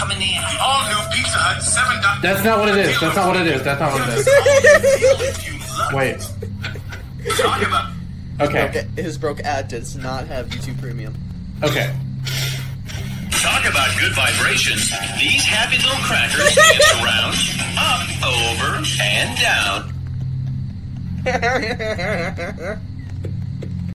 Coming in. All new Pizza Hut seven dollars. That's not what it is. That's not what it is. That's not what it is. Wait. Okay. Okay, his broke ad does not have YouTube Premium. Okay. Talk about good vibrations. These happy little crackers dance around, up, over, and down.